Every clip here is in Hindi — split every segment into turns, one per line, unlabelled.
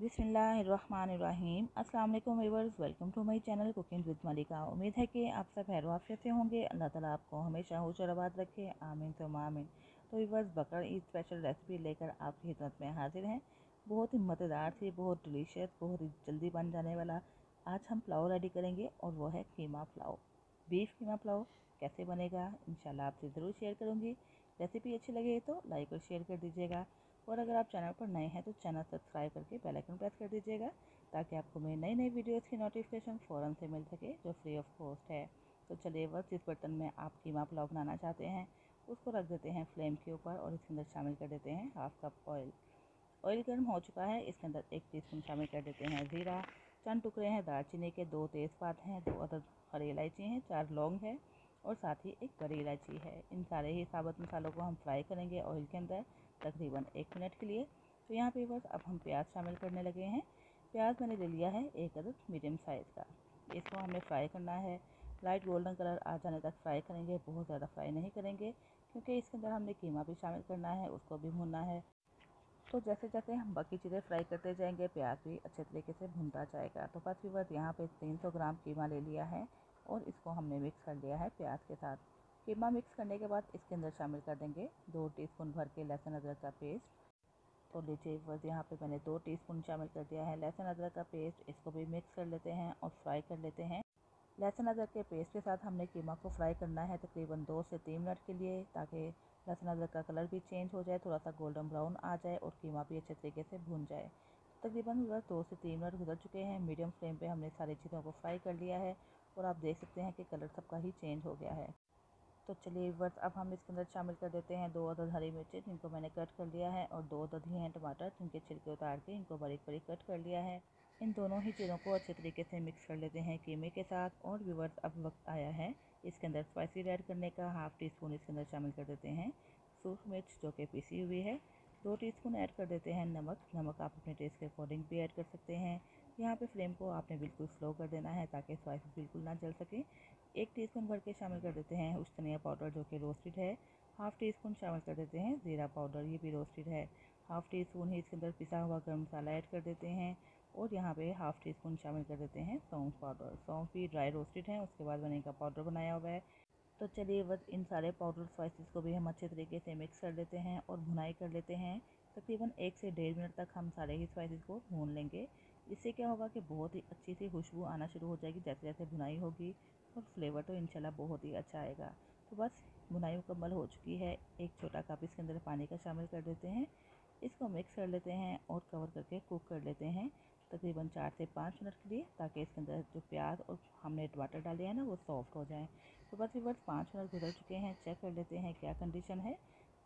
बिसमीम वालेकुम viewers welcome to my channel cooking with Malika. उम्मीद है कि आप सब खैर वाफियत से होंगे। अल्लाह ताला आपको हमेशा हुशराबाद रखे। आमीन तो आमीन तो viewers Bakr Eid special recipe लेकर आपकी खिदमत में हाजिर हैं। बहुत ही मज़ेदार थी, बहुत डिलीशियस बहुत ही जल्दी बन जाने वाला। आज हम पुलाव रेडी करेंगे और वो है कीमा पुलाव। बीफ कीमा पुलाव कैसे बनेगा इन आपसे ज़रूर शेयर करूँगी। रेसिपी अच्छी लगे तो लाइक और शेयर कर दीजिएगा। और अगर आप चैनल पर नए हैं तो चैनल सब्सक्राइब करके बेल आइकन प्रेस कर दीजिएगा, ताकि आपको मेरी नई नई वीडियोस की नोटिफिकेशन फ़ौरन से मिल सके, जो फ्री ऑफ़ कॉस्ट है। तो चलिए बस जिस बर्तन में आप कीमा पुलाव बनाना चाहते हैं। उसको रख देते हैं फ्लेम के ऊपर और इसके अंदर शामिल कर देते हैं हाफ़ कप ऑयल ऑयल गर्म हो चुका है, इसके अंदर एक टीस्पून शामिल कर देते हैं ज़ीरा। चंद टुकड़े हैं दालचीनी के, दो तेज़पात हैं, दो अदर हरी इलायची हैं, चार लौंग है और साथ ही एक बड़ी इलायची है। इन सारे ही साबुत मसालों को हम फ्राई करेंगे ऑयल के अंदर। तकरीबन एक मिनट के लिए। तो यहाँ पे बस अब हम प्याज शामिल करने लगे हैं। प्याज मैंने ले लिया है एक अदद मीडियम साइज़ का। इसको हमें फ्राई करना है। लाइट गोल्डन कलर आ जाने तक फ्राई करेंगे। बहुत ज़्यादा फ्राई नहीं करेंगे, क्योंकि इसके अंदर हमने कीमा भी शामिल करना है, उसको भी भूनना है। तो जैसे जैसे हम बाकी चीज़ें फ्राई करते जाएँगे, प्याज भी अच्छे तरीके से भूनता जाएगा। तो बस बस यहाँ पे 300 ग्राम कीमा ले लिया है और इसको हमने मिक्स कर लिया है प्याज के साथ। कीमा मिक्स करने के बाद इसके अंदर शामिल कर देंगे दो टीस्पून भर के लहसुन, अदरक का पेस्ट। तो लीजिए बस यहाँ पे मैंने दो टीस्पून शामिल कर दिया है लहसुन, अदरक का पेस्ट। इसको भी मिक्स कर लेते हैं और फ्राई कर लेते हैं। लहसुन, अदरक के पेस्ट के साथ हमने कीमा को फ्राई करना है तकरीबन दो से तीन मिनट के लिए ताकि लहसुन, अदरक का कलर भी चेंज हो जाए थोड़ा सा गोल्डन ब्राउन आ जाए और कीमा भी अच्छे तरीके से भून जाए। तकरीबन बस दो से तीन मिनट गुजर चुके हैं। मीडियम फ्लेम पे हमने सारी चीज़ों को फ्राई कर लिया है और आप देख सकते हैं कि कलर सबका ही चेंज हो गया है। तो चलिए वर्ष अब हम इसके अंदर शामिल कर देते हैं दो अदद हरी मिर्ची, जिनको मैंने कट कर लिया है, और दो अदद ही हैं टमाटर, जिनके छिलके उतार के इनको बारीक बारीक कट कर लिया है। इन दोनों ही चीज़ों को अच्छे तरीके से मिक्स कर लेते हैं कीमे के साथ, और व्यूवर्स, अब वक्त आया है इसके अंदर स्पाइसी ऐड करने का। हाफ़ टी स्पून इसके अंदर शामिल कर देते हैं सूख मिर्च, जो कि पीसी हुई है। दो टीस्पून ऐड कर देते हैं नमक नमक आप अपने टेस्ट के अकॉर्डिंग भी ऐड कर सकते हैं। यहाँ पे फ्लेम को आपने बिल्कुल स्लो कर देना है, ताकि स्पाइसेस बिल्कुल ना जल सके। एक टीस्पून भर के शामिल कर देते हैं उस धनिया पाउडर जो कि रोस्टेड है। हाफ़ टी स्पून शामिल कर देते हैं ज़ीरा पाउडर ये भी रोस्टेड है। हाफ़ टी स्पून ही इसके अंदर पिसा हुआ गर्म मसाला ऐड कर देते हैं और यहाँ पे हाफ़ टी स्पून शामिल कर देते हैं सौंफ पाउडर सौंफ भी ड्राई रोस्टेड है, उसके बाद मैंने इनका पाउडर बनाया हुआ है। तो चलिए बस इन सारे पाउडर स्पाइसेस को भी हम अच्छे तरीके से मिक्स कर लेते हैं और भुनाई कर लेते हैं। तकरीबन एक से डेढ़ मिनट तक हम सारे ही स्पाइसेस को भून लेंगे। इससे क्या होगा कि बहुत ही अच्छी सी खुशबू आना शुरू हो जाएगी जैसे जैसे भुनाई होगी। और फ्लेवर तो इंशाल्लाह बहुत ही अच्छा आएगा। तो बस बुनाई मुकम्मल हो चुकी है। एक छोटा कप इसके अंदर पानी का शामिल कर देते हैं। इसको मिक्स कर लेते हैं और कवर करके कुक कर लेते हैं तकरीबन चार से पाँच मिनट के लिए ताकि इसके अंदर जो प्याज और हमने टमाटर डाले हैं ना, वो सॉफ्ट हो जाएँ। तो बस ये बस पाँच मिनट गुजर चुके हैं। चेक कर लेते हैं क्या कंडीशन है।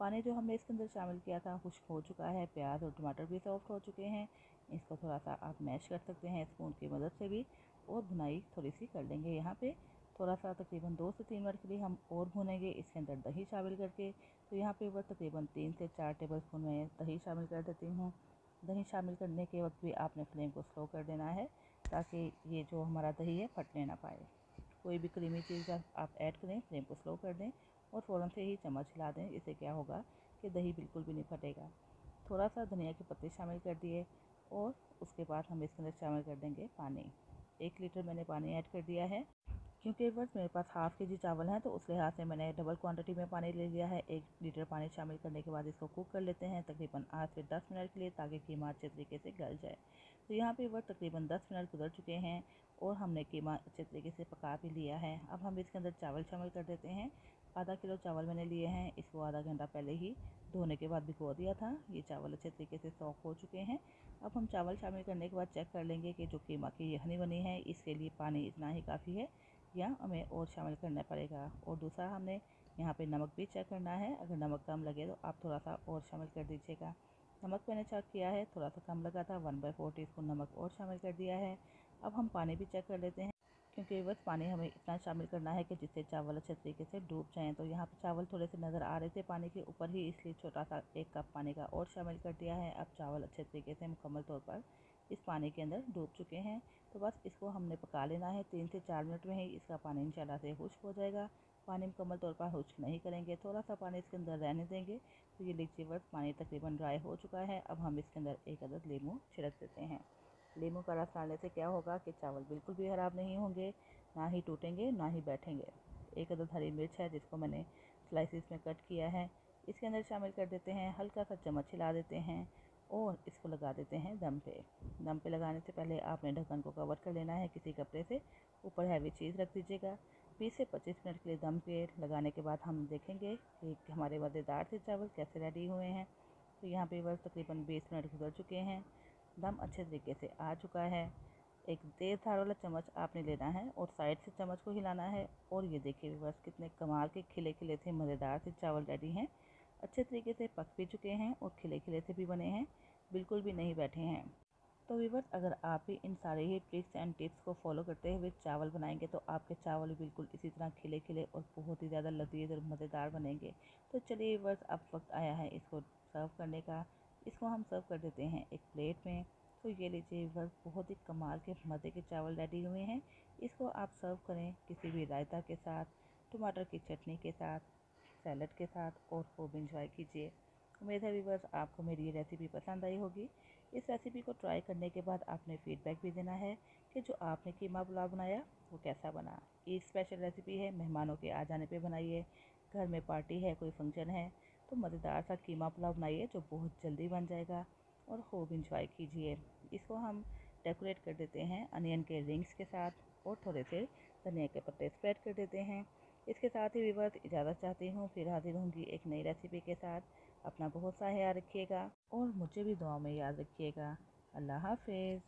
पानी जो हमने इसके अंदर शामिल किया था, खुश्क हो चुका है। प्याज और टमाटर भी सॉफ्ट हो चुके हैं। इसको थोड़ा सा आप मैश कर सकते हैं स्पून की मदद से भी और भुनाई थोड़ी सी कर लेंगे यहाँ पे। थोड़ा सा तकरीबन दो से तीन मिनट के लिए हम और भुनेंगे, इसके अंदर दही शामिल करके। तो यहाँ पे बस तकरीबन तीन से चार टेबल स्पून में दही शामिल कर देती हूँ। दही शामिल करने के वक्त भी आपने फ्लेम को स्लो कर देना है, ताकि ये जो हमारा दही है, फटने ना पाए। कोई भी क्रीमी चीज़ आप ऐड करें फ्लेम को स्लो कर दें और फ़ौरन से ही चम्मच हिला दें। इससे क्या होगा कि दही बिल्कुल भी नहीं फटेगा। थोड़ा सा धनिया के पत्ते शामिल कर दिए और उसके बाद हम इसके अंदर शामिल कर देंगे पानी। एक लीटर मैंने पानी ऐड कर दिया है। क्योंकि बस मेरे पास हाफ़ के जी चावल है तो उस लिहाज से मैंने डबल क्वांटिटी में पानी ले लिया है। एक लीटर पानी शामिल करने के बाद इसको कुक कर लेते हैं तकरीबन आठ से दस मिनट के लिए, ताकि कीमा अच्छे तरीके से गल जाए। तो यहाँ पे वह तकरीबन दस मिनट गुजर चुके हैं और हमने कीमा अच्छे तरीके से पका भी लिया है। अब हम इसके अंदर चावल शामिल कर देते हैं। आधा किलो चावल मैंने लिए हैं। इसको आधा घंटा पहले ही धोने के बाद भिगो दिया था। ये चावल अच्छे तरीके से सॉफ्ट हो चुके हैं। अब हम चावल शामिल करने के बाद चेक कर लेंगे कि जो कीमा की यखनी बनी है, इसके लिए पानी इतना ही काफ़ी है। या हमें और शामिल करना पड़ेगा। और दूसरा, हमने यहाँ पे नमक भी चेक करना है। अगर नमक कम लगे तो आप थोड़ा सा और शामिल कर दीजिएगा। नमक मैंने चेक किया है, थोड़ा सा कम लगा था one by four teaspoon नमक और शामिल कर दिया है। अब हम पानी भी चेक कर लेते हैं, क्योंकि बस पानी हमें इतना शामिल करना है कि जिससे चावल अच्छे तरीके से डूब जाएँ। तो यहाँ पर चावल थोड़े से नज़र आ रहे थे पानी के ऊपर ही, इसलिए छोटा सा एक कप पानी का और शामिल कर दिया है। अब चावल अच्छे तरीके से मुकम्मल तौर पर इस पानी के अंदर डूब चुके हैं। तो बस इसको हमने पका लेना है। तीन से चार मिनट में ही इसका पानी इंशाल्लाह से खुश्क हो जाएगा। पानी मुकम्मल तौर पर खुश्क नहीं करेंगे। थोड़ा सा पानी इसके अंदर रहने देंगे। तो ये लीची वर्स पानी तकरीबन ड्राई हो चुका है। अब हम इसके अंदर एक अदद लीमू छिड़क देते हैं। लीमू का रस डालने से क्या होगा कि चावल बिल्कुल भी ख़राब नहीं होंगे, ना ही टूटेंगे, ना ही बैठेंगे। एक अदद हरी मिर्च है जिसको मैंने स्लाइसिस में कट किया है। इसके अंदर शामिल कर देते हैं, हल्का सा चम्मच हिला देते हैं। और इसको लगा देते हैं दम पे। दम पे लगाने से पहले आपने ढक्कन को कवर कर लेना है किसी कपड़े से। ऊपर हैवी चीज़ रख दीजिएगा। बीस से पच्चीस मिनट के लिए दम पे लगाने के बाद हम देखेंगे कि हमारे मज़ेदार से चावल कैसे रेडी हुए हैं। तो यहाँ पे बस तकरीबन बीस मिनट गुजर चुके हैं। दम अच्छे तरीके से आ चुका है। एक तेज़ धार वाला चम्मच आपने लेना है और साइड से चम्मच को हिलाना है। और ये देखिए बस कितने कमाल के खिले खिले थे, मज़ेदार से चावल रेडी हैं। अच्छे तरीके से पक भी चुके हैं और खिले खिले से भी बने हैं, बिल्कुल भी नहीं बैठे हैं। तो वीवर्स अगर आप भी इन सारे ही ट्रिक्स एंड टिप्स को फॉलो करते हुए चावल बनाएँगे तो आपके चावल बिल्कुल इसी तरह खिले खिले और बहुत ही ज़्यादा लजीज और मज़ेदार बनेंगे। तो चलिए वीवर्स अब वक्त आया है इसको सर्व करने का। इसको हम सर्व कर देते हैं एक प्लेट में। तो ये लीजिए वीवर्स बहुत ही कमाल के मज़े के चावल रेडी हुए हैं। इसको आप सर्व करें किसी भी रायता के साथ, टमाटर की चटनी के साथ सैलड के साथ और खूब इंजॉय कीजिए। उम्मीद है वीवर्स आपको मेरी ये रेसिपी पसंद आई होगी। इस रेसिपी को ट्राई करने के बाद आपने फीडबैक भी देना है कि जो आपने कीमा पुलाव बनाया, वो कैसा बना। ये स्पेशल रेसिपी है, मेहमानों के आ जाने पे बनाइए। घर में पार्टी है, कोई फ़ंक्शन है तो मज़ेदार सा कीमा पुलाव बनाइए, जो बहुत जल्दी बन जाएगा और खूब इंजॉय कीजिए। इसको हम डेकोरेट कर देते हैं अनियन के रिंग्स के साथ और थोड़े से धनिया के पत्ते स्प्रेड कर साथ ही विवर्त इजाज़त चाहती हूँ, फिर हाजिर होंगी एक नई रेसिपी के साथ। अपना बहुत सा ख्याल रखिएगा और मुझे भी दुआ में याद रखिएगा। अल्लाह हाफिज़।